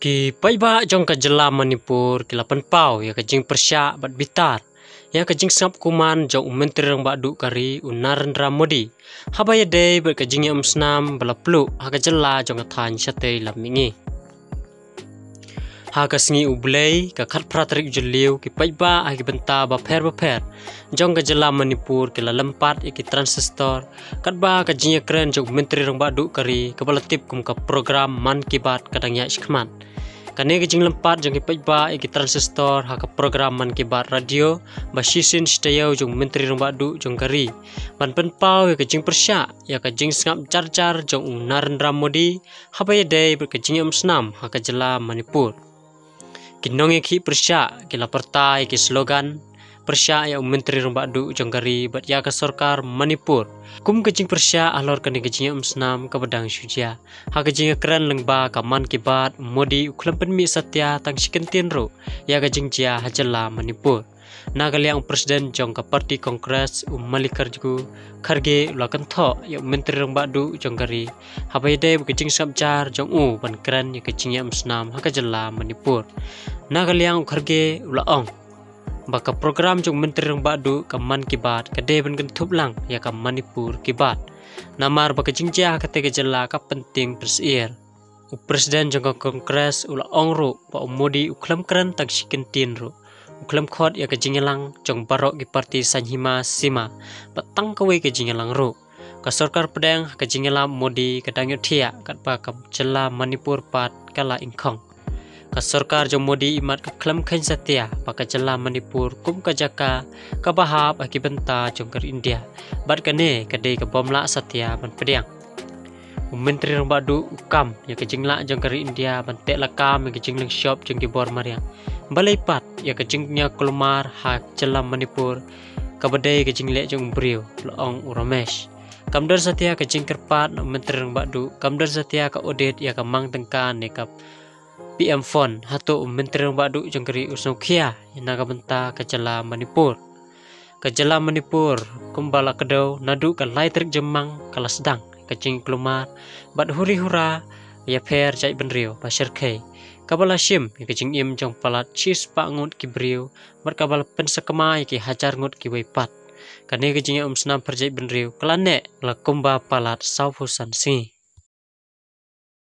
Ki paiba jong ka jela Manipur ki lapan pau ya ka jing persya bat bitar. Ya ka jing sangap kuman jong menteri rang ba du kari un Narendra Modi. Haba ya day bat ka jing ya snam bala plu ha ka jela jong ka than syate lam mingi. Ha ka singi ublay ka khat pratrik juliu ki paiba ha ki benta ba pher ba pher. Jong ka jela Manipur ki la lempat ya ki transistor. Kat ba ka jing kren jong menteri rang ba du kari ka bala tip kum ka program man ki bat kadang ya shikman. Kani ke jing lempat jong ki ba ki transistor ha ka program man ki bar radio ba shisin stayau jong menteri rong badu jong kari ban pen pau ke jing persya ya ka jing sngap jar jong Narendra Modi ha ba dei ber ke jing am snam ha ka jela Manipur. Kinong ki persya ki la pertai ki slogan persya ya menteri rong badu jong kari bat ya ka sarkar Manipur. Kum kecing persya alor kani kecing um snam ka badang syuja. Ha kecing keren lengba ka man kibat modi uklam pen mi satya tang shikentin ro. Ya kecing jia hajala manipur. Nagaliang presiden jong parti kongres um malikar jugu kharge ulakan tho ya menteri rong badu jong kari ha bai de kecing sabjar jong u ban keren ya kecing um snam ha ka jala manipur. Nagaliang kharge ulaong baka program jong menteri rong badu ka man ki bat ka deben kan thup lang ya ka manipur ki bat. Namar baka jingja ka te jela ka penting persir u presiden jong ka kongres ula ongru pa modi uklam kran tak shikin tin ru. Uklam khot ya ka jingelang jong barok ki parti sanhima sima patang ka we ka jingelang ru. Ka sarkar pedang ka jingela modi ka dangyo thia kat pa ka jela manipur pat kala ingkhong ka sarkar jo modi imat ka klam khain satya paka jala manipur kum ka jaka ka bahap aki benta jongkar india. Bat kane ka dei ka bomla satya ban pediang. Menteri rong badu kam ya ka jingla jongkar india ban te la kam ya ka jinglang shop jong bor mariang. Balai pat ya ka jingnya kulmar ha jala manipur ka badai ka jingle jong brio loong uramesh kamdar satya ka jingkar pat menteri badu kamdar satya ka odit ya ka mang tengkan ne ka PM Fon hatu menteri badu jengkeri usung kia naga benta ke jala Manipur. Ke jala Manipur kumbala kedau nadu ke lai terik jemang kala sedang ke jing kelumar bat huri hura ya per jai benrio pasir kei. Kabala shim ke jing im jong palat chis pa ngut ki brio bat kabala pensekema ki hajar ngut ki wei pat. Kane ke jing um senam perjai benrio kelane la kumba palat saufusan si.